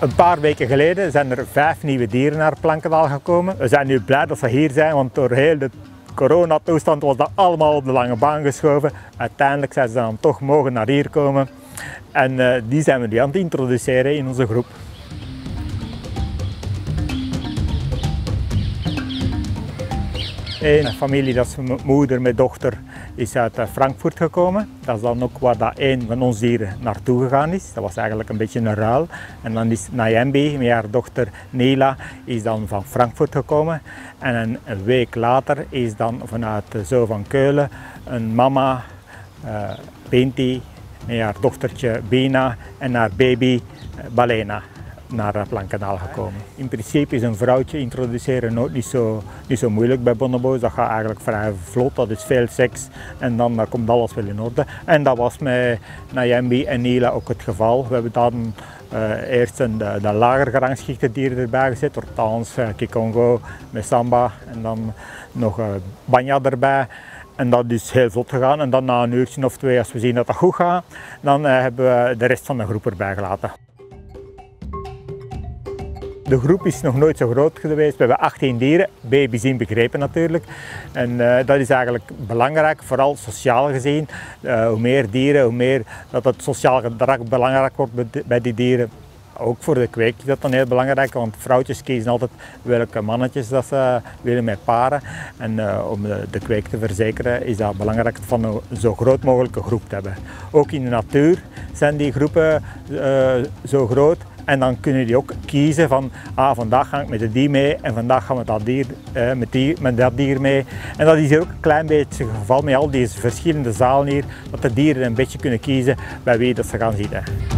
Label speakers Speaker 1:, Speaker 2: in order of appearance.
Speaker 1: Een paar weken geleden zijn er vijf nieuwe dieren naar Plankendaal gekomen. We zijn nu blij dat ze hier zijn, want door heel de coronatoestand was dat allemaal op de lange baan geschoven. Uiteindelijk zijn ze dan toch mogen naar hier komen. En uh, die zijn we nu aan het introduceren in onze groep. Een familie, dat is moeder met dochter, is uit eh, Frankfurt gekomen. Dat is dan ook waar dat een van ons dieren naartoe gegaan is. Dat was eigenlijk een beetje een ruil. En dan is Nayembi, met haar dochter Nela, is dan van Frankfurt gekomen. En een week later is dan vanuit de Zoo van Keulen een mama, uh, Pinti, met haar dochtertje Bina en haar baby Balena naar Plankanaal gekomen. In principe is een vrouwtje introduceren nooit niet zo, niet zo moeilijk bij bonobo's. Dat gaat eigenlijk vrij vlot, dat is veel seks en dan komt alles wel in orde. En dat was met Nayembi en Nila ook het geval. We hebben dan uh, eerst een, de, de lager gerangschikte dieren erbij gezet, Hortans, uh, Kikongo, met Samba en dan nog uh, Banya erbij. En dat is heel vlot gegaan. En dan na een uurtje of twee, als we zien dat dat goed gaat, dan hebben we de rest van de groep erbij gelaten. De groep is nog nooit zo groot geweest. We hebben 18 dieren, baby's inbegrepen natuurlijk. En uh, dat is eigenlijk belangrijk, vooral sociaal gezien. Uh, hoe meer dieren, hoe meer dat het sociaal gedrag belangrijk wordt bij die dieren. Ook voor de kweek is dat dan heel belangrijk, want vrouwtjes kiezen altijd welke mannetjes dat ze willen met paren. En uh, om de, de, kweek te verzekeren is dat belangrijk van een zo groot mogelijke groep te hebben. Ook in de natuur zijn die groepen zo groot en dan kunnen die ook kiezen van ah, vandaag ga ik met de dier mee en vandaag gaan we dat dier, eh, met, die, met dat dier mee. En dat is hier ook een klein beetje het geval met al deze verschillende zalen hier, dat de dieren een beetje kunnen kiezen bij wie dat ze gaan zitten.